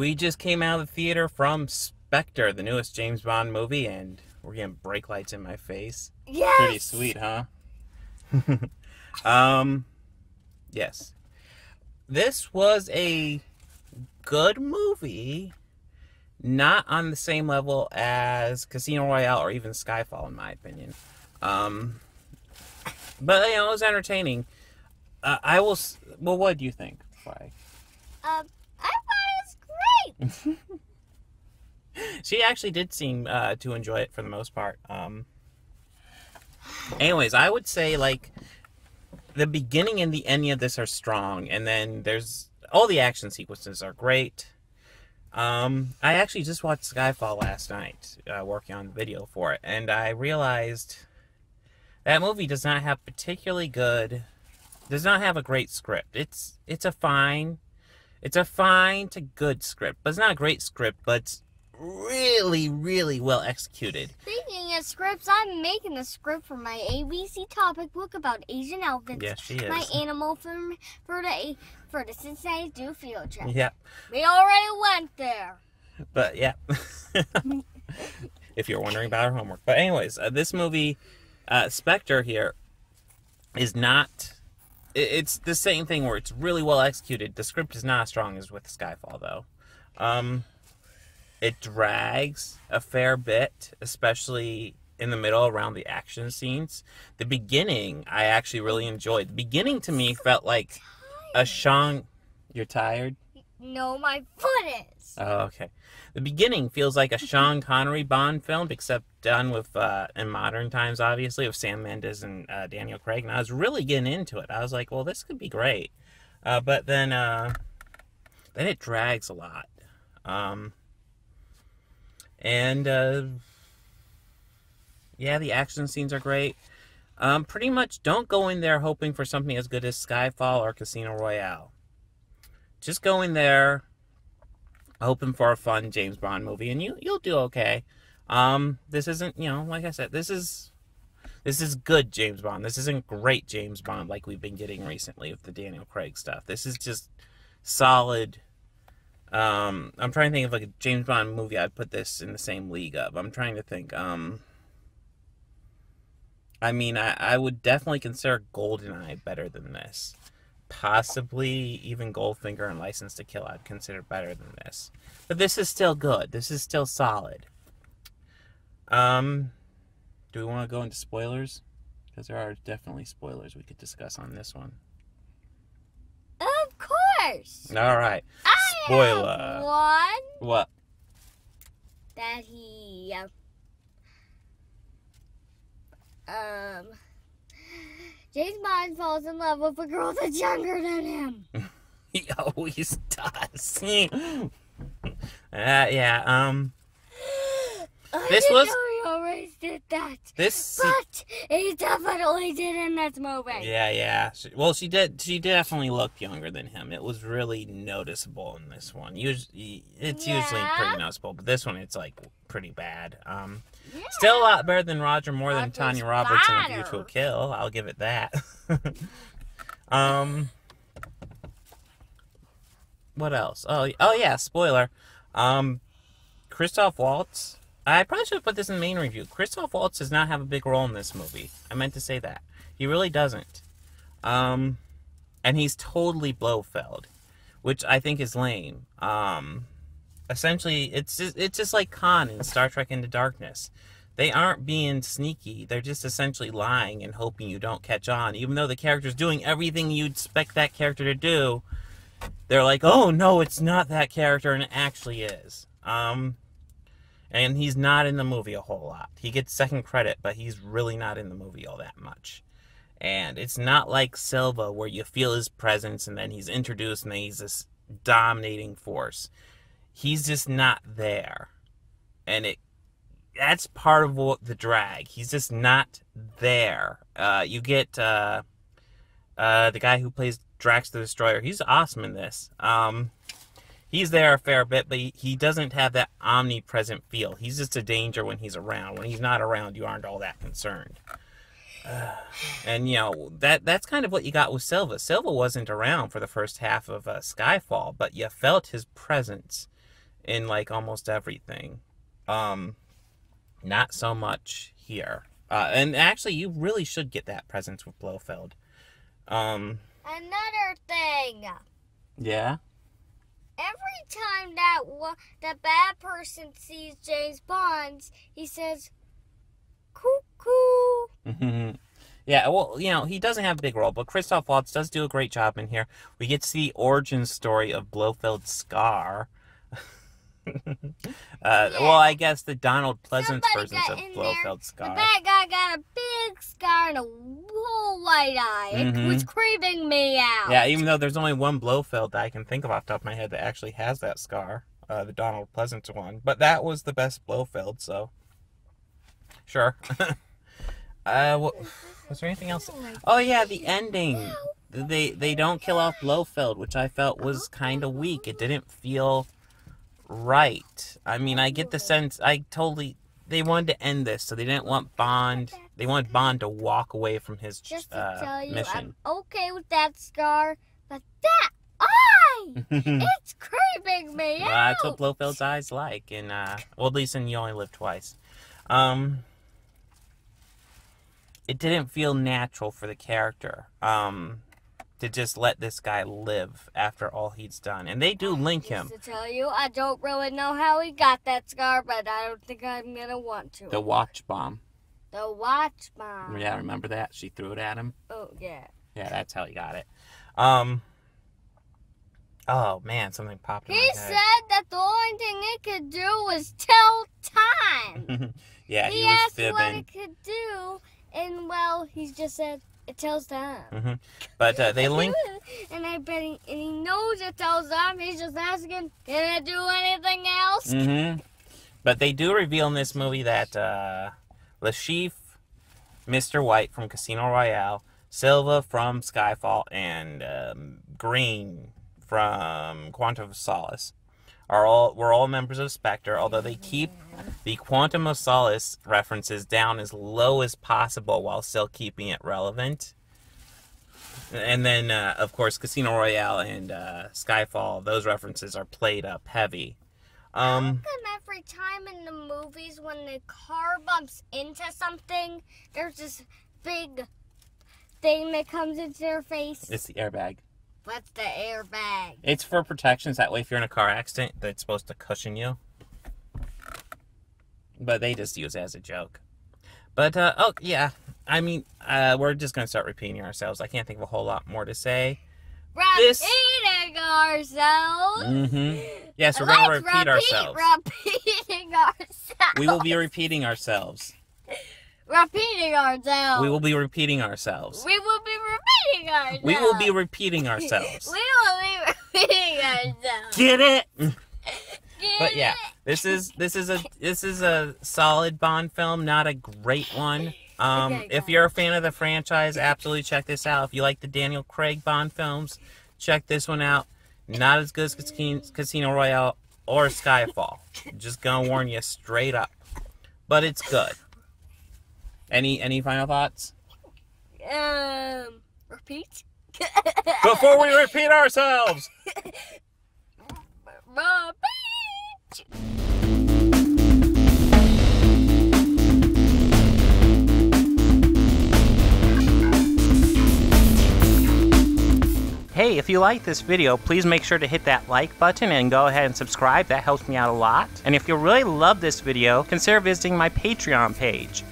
we just came out of the theater from Spectre, the newest James Bond movie, and we're getting brake lights in my face. Yes. Pretty sweet, huh? um, yes. This was a good movie, not on the same level as Casino Royale or even Skyfall, in my opinion. Um, but you know, it was entertaining. Uh, I will. s- Well, what do you think? Why? Um, I thought it was great. She actually did seem uh, to enjoy it for the most part. Um, anyways, I would say like the beginning and the end of this are strong, and then there's all the action sequences are great. Um, I actually just watched Skyfall last night, uh, working on the video for it, and I realized that movie does not have particularly good, does not have a great script. It's it's a fine, it's a fine to good script, but it's not a great script, but it's really, really well executed. Speaking of scripts, I'm making a script for my ABC topic book about Asian elephants. Yes, she is. My animal from for the for the Cincinnati Zoo field trip. Yeah, We already went there. but yeah. if you're wondering about our homework. But anyways, uh, this movie, uh, Spectre here, is not. It's the same thing where it's really well executed. The script is not as strong as with Skyfall, though. Um, it drags a fair bit, especially in the middle around the action scenes. The beginning, I actually really enjoyed. The beginning to me felt like a Sean. You're tired? No, my foot is. Oh, okay. The beginning feels like a Sean Connery Bond film, except done with uh, in modern times, obviously, with Sam Mendes and uh, Daniel Craig. And I was really getting into it. I was like, well, this could be great. Uh, but then, uh, then it drags a lot. Um, and uh, yeah, the action scenes are great. Um, pretty much don't go in there hoping for something as good as Skyfall or Casino Royale. Just go in there hoping for a fun James Bond movie, and you you'll do okay. Um, this isn't you know like I said, this is this is good James Bond. This isn't great James Bond like we've been getting recently with the Daniel Craig stuff. This is just solid. Um, I'm trying to think of like a James Bond movie I'd put this in the same league of. I'm trying to think. Um, I mean, I, I would definitely consider GoldenEye better than this possibly even Goldfinger and License to Kill I'd consider better than this. But this is still good. This is still solid. Um, do we want to go into spoilers? Because there are definitely spoilers we could discuss on this one. Of course. All right. I Spoiler. have one What? that he uh, um James Bond falls in love with a girl that's younger than him. He always does. uh, yeah. Um. I This didn't was- know he always did that. This. But he definitely did in this movie. Yeah, yeah. She, well, she did. She definitely looked younger than him. It was really noticeable in this one. Usually, it's usually pretty noticeable, but this one, it's like pretty bad. Um, Yeah. still a lot better than Roger Moore than Tanya Roberts in A View to a. Kill. I'll give it that. um, what else? Oh, oh yeah. Spoiler. Um, Christoph Waltz. I probably should have put this in the main review. Christoph Waltz does not have a big role in this movie. I meant to say that. He really doesn't. Um, and he's totally Blofeld, which I think is lame. Um, essentially, it's just, it's just like Khan in Star Trek Into Darkness. They aren't being sneaky. They're just essentially lying and hoping you don't catch on. Even though the character's doing everything you'd expect that character to do, they're like, "Oh no, it's not that character," and it actually is. Um, and he's not in the movie a whole lot. He gets second credit, but he's really not in the movie all that much. And it's not like Silva where you feel his presence and then he's introduced and then he's this dominating force. He's just not there. And it that's part of what the drag. He's just not there. Uh, you get uh, uh, the guy who plays Drax the Destroyer. He's awesome in this. Um, he's there a fair bit, but he, he doesn't have that omnipresent feel. He's just a danger when he's around. When he's not around, you aren't all that concerned. Uh, and you know that that's kind of what you got with Silva. Silva wasn't around for the first half of uh, Skyfall, but you felt his presence. In like almost everything. Um, not so much here. Uh, and actually, you really should get that presence with Blofeld. Um, Another thing. yeah. Every time that wa- the bad person sees James Bond, he says, "Cuckoo." yeah, well, you know, he doesn't have a big role, but Christoph Waltz does do a great job in here. We get to see the origin story of Blofeld's scar. Uh, Well, I guess the Donald Pleasence Somebody versions got of in The scar. bad guy got a big scar and a whole white eye. It Mhm. was creeping me out. Yeah, even though there's only one Blofeld that I can think of off the top of my head that actually has that scar, uh, the Donald Pleasence one. But that was the best Blofeld, so sure. uh, what, was there anything else? Oh Oh yeah, the ending. They they don't kill off Blofeld, which I felt was kind of weak. It didn't feel right. I mean, I get the sense I totally they wanted to end this, so they didn't want Bond. They wanted Bond to walk away from his Just to uh, tell you, mission. I'm okay with that scar, but that eye, it's creeping me Well, out. that's what Blofeld's eyes like, and uh, well, at least in You Only Live Twice. Um, it didn't feel natural for the character um, to just let this guy live after all he's done, and they do link him. To tell you, I don't really know how he got that scar, but I don't think I'm gonna want to. The watch bomb. The watch bomb. Yeah, remember that? She threw it at him. Oh yeah. Yeah, that's how he got it. Um. Oh man, something popped in He my said that the only thing it could do was tell time. yeah, he he was asked what it could do, and well, he just said it tells time. But uh, they link and I bet he, and he knows it tells time. He's just asking, can it do anything else? hmm But they do reveal in this movie that uh, Le Chiffre, Mr. White from Casino Royale, Silva from Skyfall, and um, Green from Quantum of Solace are all we're all members of Spectre. Although they keep the Quantum of Solace references down as low as possible while still keeping it relevant. And then, uh, of course, Casino Royale and uh, Skyfall, those references are played up heavy. Um, How come every time in the movies when the car bumps into something, there's this big thing that comes into their face? it's the airbag. What's the airbag? It's for protections. That way, if you're in a car accident, that's supposed to cushion you. But they just use it as a joke. But, uh, oh, yeah. I mean, uh, we're just going to start repeating ourselves. I can't think of a whole lot more to say. This- Repeating ourselves. Mm-hmm. Yes, we're going to Let's repeat ourselves. Repeating ourselves. We will be repeating ourselves. repeating ourselves. We will be repeating ourselves. We will be repeating ourselves. We will be repeating ourselves. We will be repeating ourselves. Get it? Get But yeah, this is this is a this is a solid Bond film, not a great one. Um, Okay, if you're a fan of the franchise, absolutely check this out. If you like the Daniel Craig Bond films, check this one out. Not as good as Casino, Casino Royale or Skyfall. Just gonna warn you straight up, but it's good. Any any final thoughts Um, repeat. before we repeat ourselves? Repeat. Hey, if you like this video, please make sure to hit that like button and go ahead and subscribe. That helps me out a lot. And if you really love this video, consider visiting my Patreon page.